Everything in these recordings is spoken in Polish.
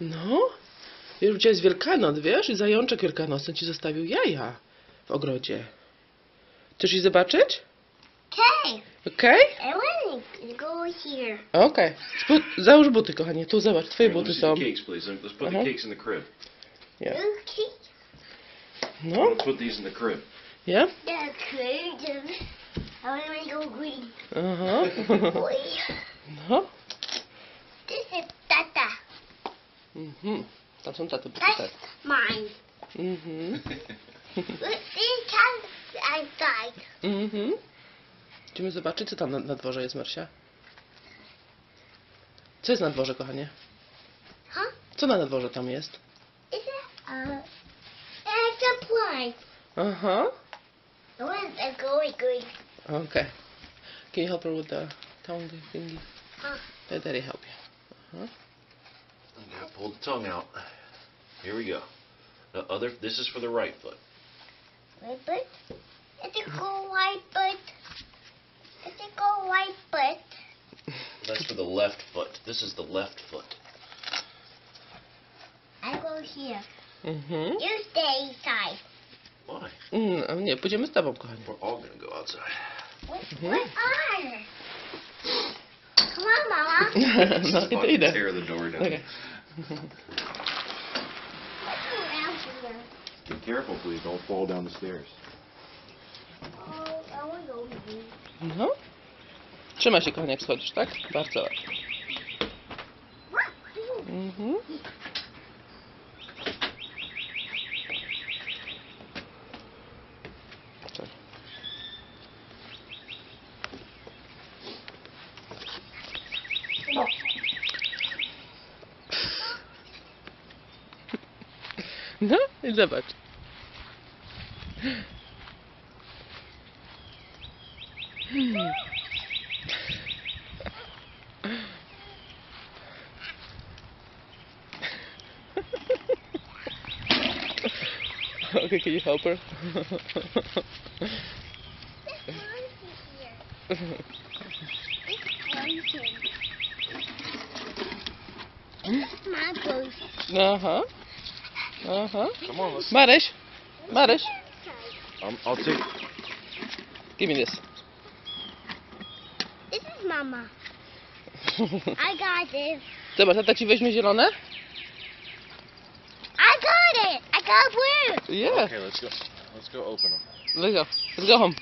No. Już dzisiaj jest Wielkanoc, wiesz? I zajączek wielkanocny ci zostawił jaja w ogrodzie. Chcesz ich zobaczyć? Okay. Okej? I want to go here. Okej. Spó- Załóż buty, kochanie. Tu zobacz, twoje buty see są. cakes, please. Let's put Uh-huh. the cakes in the crib. Yeah. Okay. No, Let's put these in the crib. I want to go green. Boy. No. This is Tata. Mhm. To są taty tak. That's mine. Mhm. These cats I got. Mhm. Idziemy zobaczyć, co tam na, na dworze jest, Marsia. Co jest na dworze, kochanie? Huh? Co na dworze tam jest? Is it uh, it's a plant. Aha. I want to go green. Okay. Can you help her with the tongue thingy? Huh? Let Daddy help you. I'm gonna pull the tongue out. Here we go. The other. This is for the right foot. Right foot? it's a go white butt. It's a go white butt. That's for the left foot. This is the left foot. I go here. Mm-hmm. You stay inside. Why? Mm, a nie, pójdziemy z tobą, kochanie. We're all gonna go outside. What, Mhm. what are? Come on, Mama. no, idę, idę. Tear the door down. Okay. What's around here? Be careful, please. Don't fall down the stairs. Oh, I want to go green. No. Trzymaj się, kochanie, jak schodzisz, tak? Bardzo ładnie. Mhm. Tak. No zobacz. Hmm. okay, can you help her? It's poison. It's my poison. Aha. Come on, let's. Maryś, Maryś, I'm, I'll take. give me this. This is Mama. I got this. Zobacz, tata ci weźmie zielone? I got it. I got blue. Yeah. Okay, let's go. Let's go open them. Let's go. Let's go home.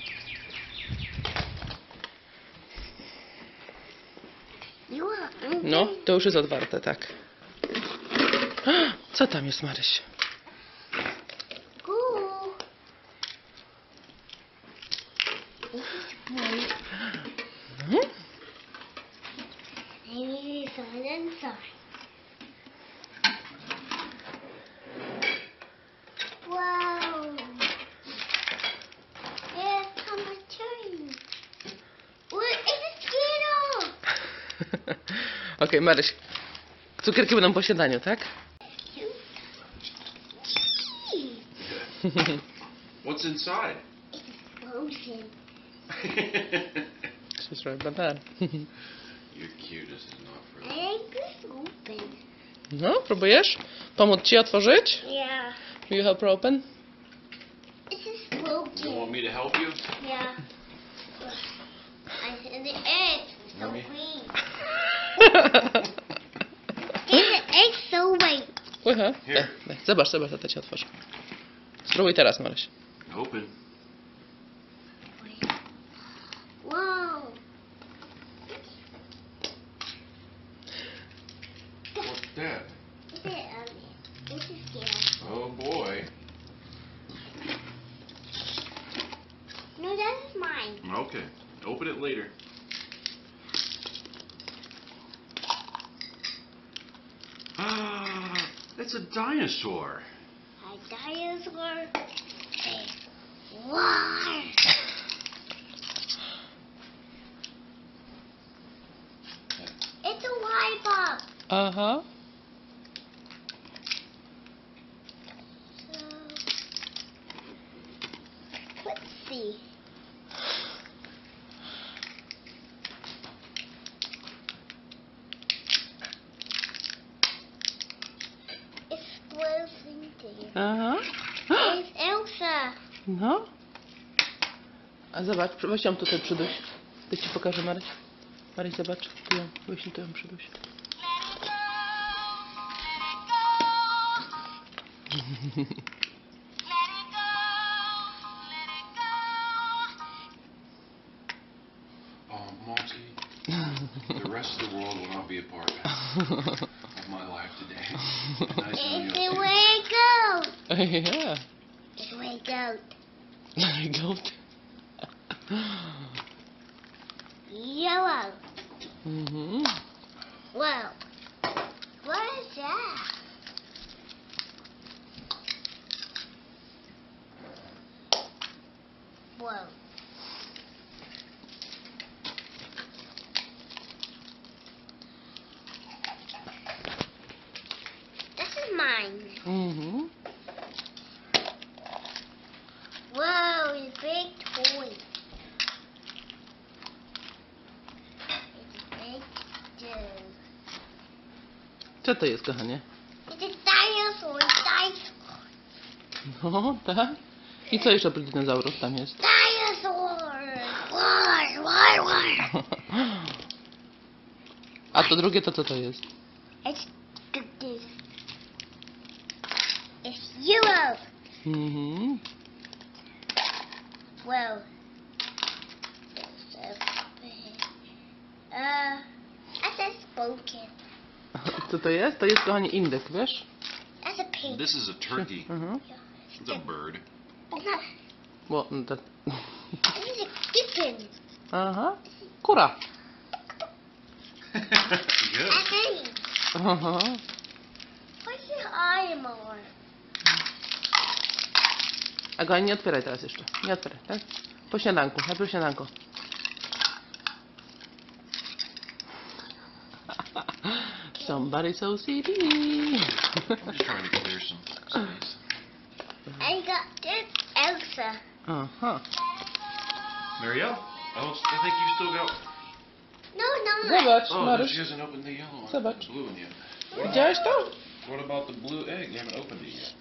You want No, to już jest otwarte, tak. Co tam jest, Maryś? Is blue. Mhm. I. Wow. Skittle? Okej, Maryś. Cukierki będą po śniadaniu, tak? What's inside? It's frozen. She's right about that. You're cute. This is not for. I think it's open. No, próbujesz? Pomóc ci otworzyć? Yeah. Will you help her open? This is You broken. want me to help you? Yeah. I and the egg so Mommy? green. It's the egg so white. Łycha. Here. Tak, tak. Zobacz, zobacz, tata ci otworzy. Spróbuj teraz, Maryś. Open. Wow. What's that? Is it um, this. Oh boy. No, that is mine. Okay. Open it later. Ah, it's a dinosaur. A dinosaur. A war. It's a white box. Aha. So, let's see. Aha. It's Elsa. No. A zobacz, weź ją tutaj przyduś. To ci pokażę, Maryś. Maryś, zobacz. Tu ją, weź tu ją przyduś. Oh, Monty, the rest of the world will not be a part of my life today. Nice It's you. way it goes. yeah. There you go. Yellow. Mhm. Whoa. What is that? Whoa. Co to jest, kochanie? Dinosaur. Dinosaur. No, tak. I co jeszcze oprócz dinozaurów tam jest? Dinosaur. War, war, war. A to drugie to co to jest? It's this. It's Euro. Mhm. Big. Uh, that's a spoken. Co to jest? To jest, kochanie, indyk, wiesz? That's a pig. This is a turkey. Mhm. It's a bird. It's not. Bo, no to... This is a chicken. Aha. Kura. Good. Aha. What's the animal? A kochanie, nie otwieraj teraz jeszcze. Nie otwieraj, tak? Po śniadanku, najpierw śniadanko. Somebody so silly. I'm just trying to clear some space. I got this Elsa. Aha. Marielle, I, don't, I think you still got. No, no. Zobacz, Oh, Maryś. she hasn't opened the yellow one. Zobacz. The blue one yet. Widziałeś to? What about the blue egg? You haven't opened it yet.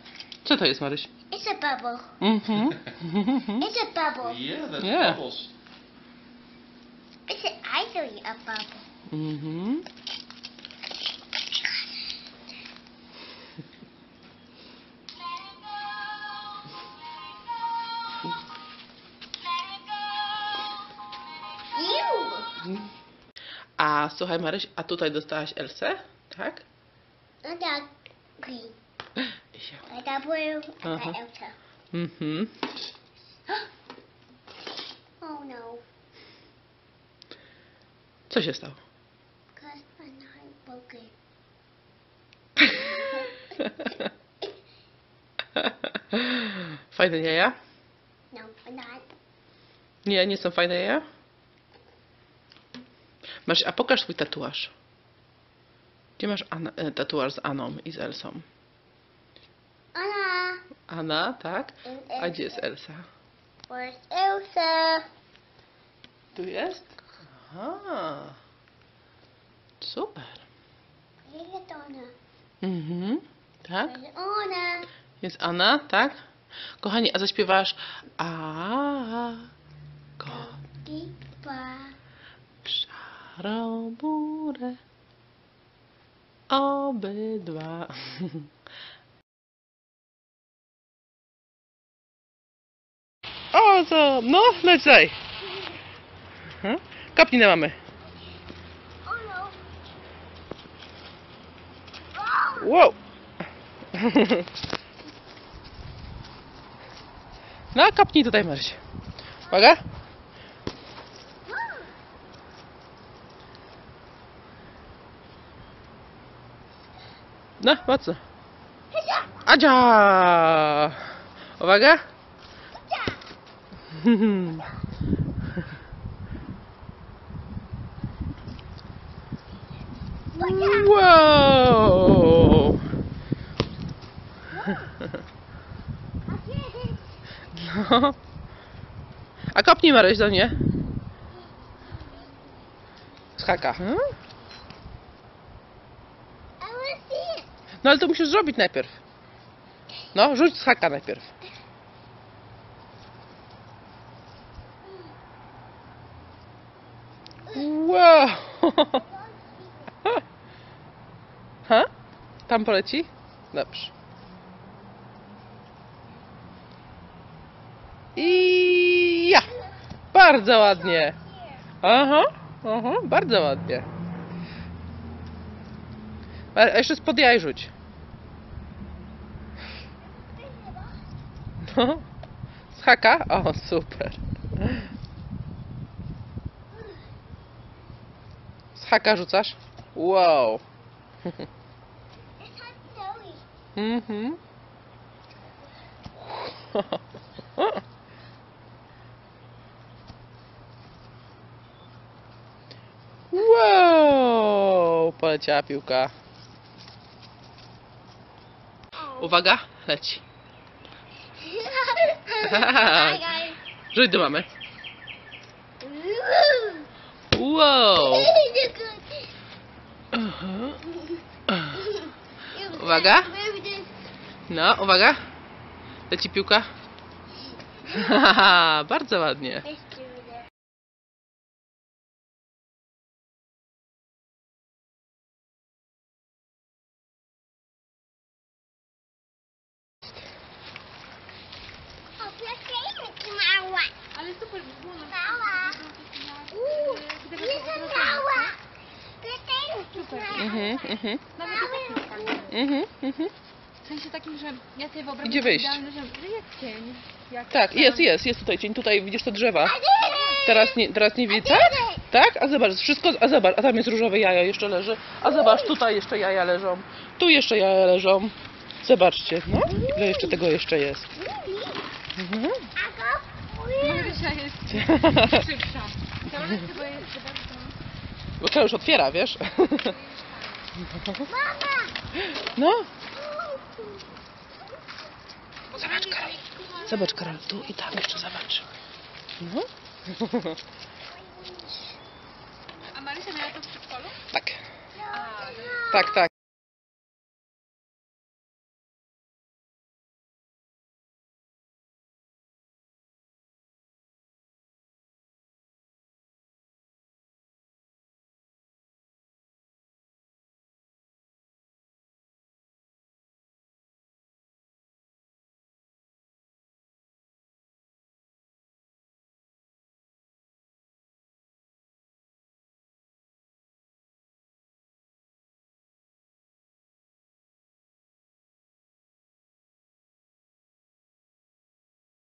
Co to jest, Maryś? It's a bubble. Mhm. It's a bubble. yeah, that's Yeah. bubbles. It's actually a bubble. Mhm. Słuchaj, Maryś, a tutaj dostałaś Elsę, tak? Blue. I Uh-huh. got Elsa. Mhm. Oh no. Co się stało? Because my knife broken. Fajne jaja? No, not. Nie, nie są fajne jaja? Masz, a pokaż swój tatuaż. Gdzie masz Anna, e, tatuaż z Aną i z Elsą? Anna. Anna, tak? A gdzie jest Elsa. Elsa? Where's Elsa? Tu jest? Aha. Super. Here's Anna. Mhm. Tak? Where's Anna? Jest Anna, tak? Kochani, a zaśpiewasz A ko. Burę obydwa. O, co? No, leć daj. Na mamy. Wow. No, kapnij tutaj, Maryś. Uwaga. No, mocno. Adzia! Uwaga. Wow! No. A kopnij Maryś do mnie. Z. Hmm? I want to see it. No ale to musisz zrobić najpierw. No, rzuć z haka najpierw. Wow! Ha? Tam poleci? Dobrze. I ja! Bardzo ładnie. Aha, aha, bardzo ładnie. A jeszcze spod jaj rzuć. No. Z haka? O, super. Z haka rzucasz? Wow. Mhm. Wow, poleciała piłka. Uwaga, leci. Hi guys. Rzuć do mamy. Wow. Uwaga. No, uwaga. Leci piłka. Bardzo ładnie. Mała. Ale super by było na Mała. Uuu, jestem mała. Mhm, mhm, Nawet i tak nie fajnie. mhm, mhm. W sensie takim, że ja sobie wyobrażam Idzie wyjść. idealny, że, że jak cień. Jak Tak, jest, jest, jest tutaj cień. Tutaj widzisz te drzewa. Teraz nie, teraz nie widzę. Tak? Tak? A zobacz, wszystko, a zobacz, a tam jest różowe jajo jeszcze leży. A zobacz, tutaj jeszcze jaja leżą. Tu jeszcze jaja leżą. Zobaczcie, no, ile jeszcze tego jeszcze jest. Mhm. Marysia jest szybsza. Teoria chyba jest. Bo to już otwiera, wiesz? Mama. No. Zobacz, Karol. Zobacz, Karol, tu i tam jeszcze zobacz. No. A Marysia miała to w przedszkolu? Tak, tak, tak.